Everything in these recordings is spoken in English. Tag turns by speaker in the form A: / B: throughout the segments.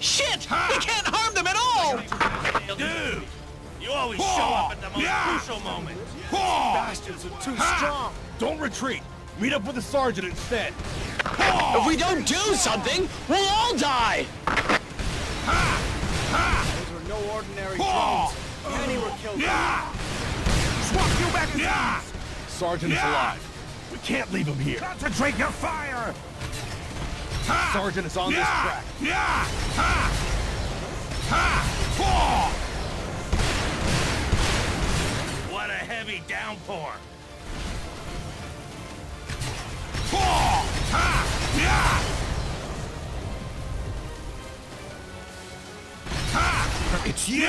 A: Shit! We can't harm them at all!
B: Dude! You always show up at the most crucial moments.
C: Bastards are too strong.
D: Don't retreat. Meet up with the sergeant instead.
A: If we don't do something, we'll all die!
C: Those were no ordinary drones. Many were killed.
D: Swap you back in Sergeant is alive. We can't leave him here. Concentrate your fire! Sergeant is on this track.
B: What a heavy downpour.
D: It's you!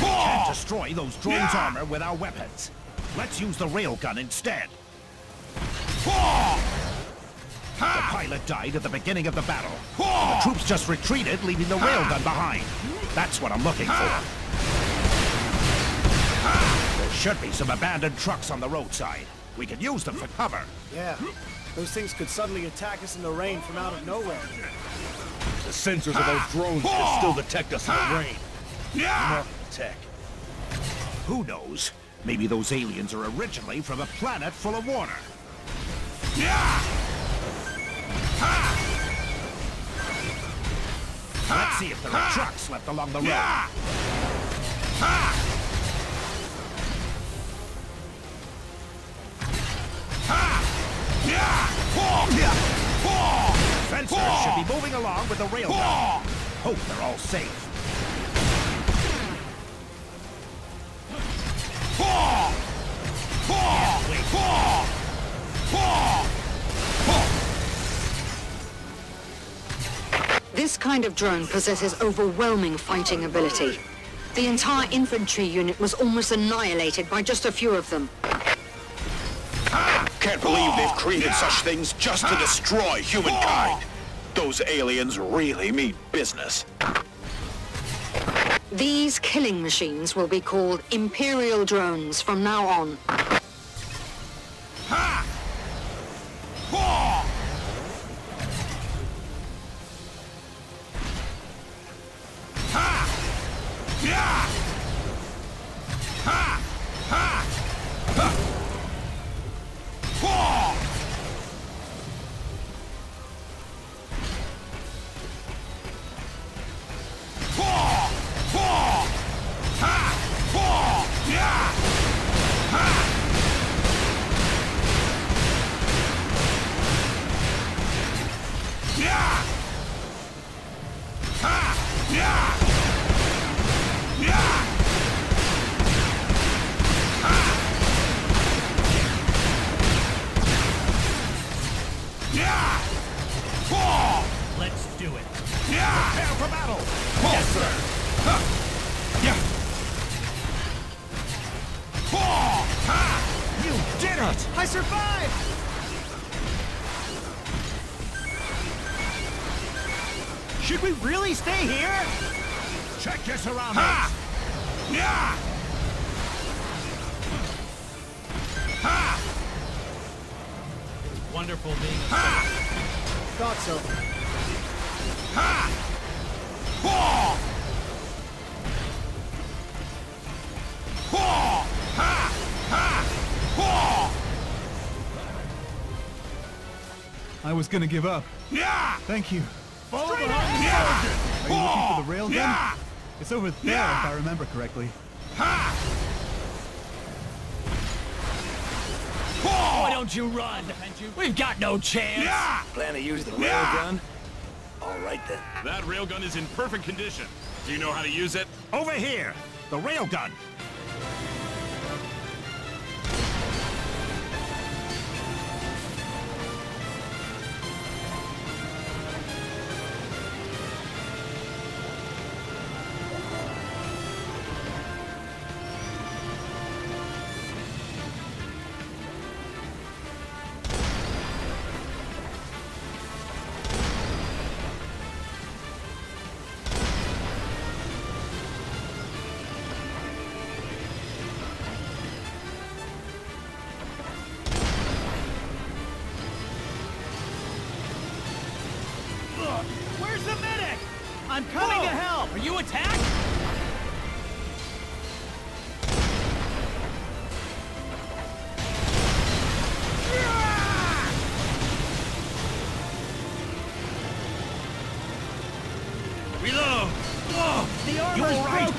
D: Can't destroy those drones' armor with our weapons. Let's use the railgun instead. The pilot died at the beginning of the battle. The troops just retreated, leaving the railgun behind. That's what I'm looking for. There should be some abandoned trucks on the roadside. We can use them for cover.
C: Yeah. Those things could suddenly attack us in the rain from out of nowhere.
D: The sensors of those drones can still detect us in the rain. More tech. Who knows? Maybe those aliens are originally from a planet full of water. Let's see if there are trucks left along the road. Fencers should be moving along with the railgun. Hope they're all safe.
E: This kind of drone possesses overwhelming fighting ability. The entire infantry unit was almost annihilated by just a few of them.
F: Can't believe they've created such things just to destroy humankind. Those aliens really mean business.
E: These killing machines will be called Imperial drones from now on.
B: Let's do it.
D: Prepare for battle! Yes, sir! You did it!
C: I survived!
D: Should we really stay here? Check your surroundings. Yeah!
B: Wonderful being a
C: Thought so. Ha! Ha! Ha!
G: I was gonna give up.
D: Yeah!
G: Thank you.
D: Follow behind the sergeant!
G: Are you looking for the railgun? It's over there, if I remember correctly. Ha!
A: Why don't you run? We've got no chance!
F: Plan to use the railgun? All right then.
H: That railgun is in perfect condition. Do you know how to use it?
D: Over here! The railgun!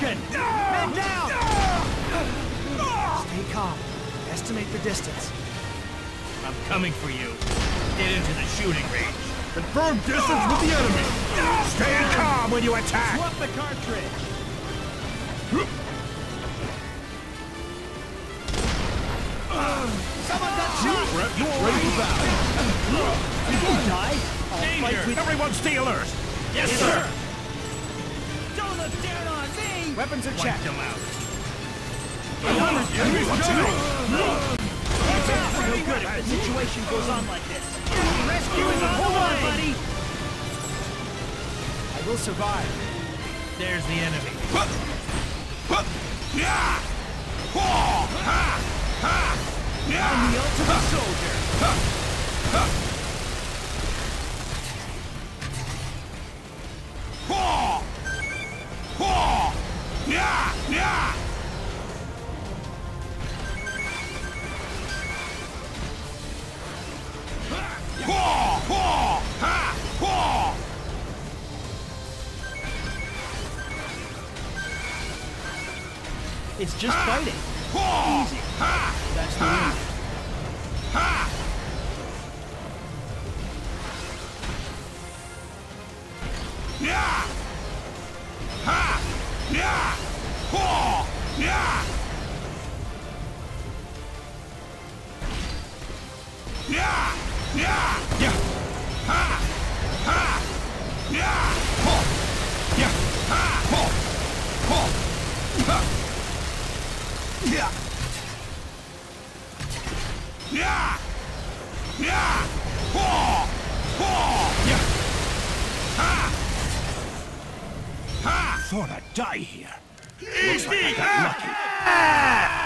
C: Broken! Men down! Stay calm. Estimate the distance.
B: I'm coming for you. Get into the shooting range.
D: Confirm distance with the enemy. Stay calm when you attack.
C: Swap the cartridge. Someone got shot!
D: You're ready to battle.
C: You didn't die!
B: Danger!
D: Everyone stay alert.
B: Yes, sir!
C: Don't Weapons are checked.
B: them out.
D: Enemies coming.
C: No good if the situation goes on like this. Rescue is on the way! buddy! I will survive.
B: There's the enemy.
C: I'm the ultimate soldier. It's just fighting. Easy. That's the way.
D: Thought I'd die here. Looks like I got lucky.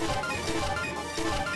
D: Let's go.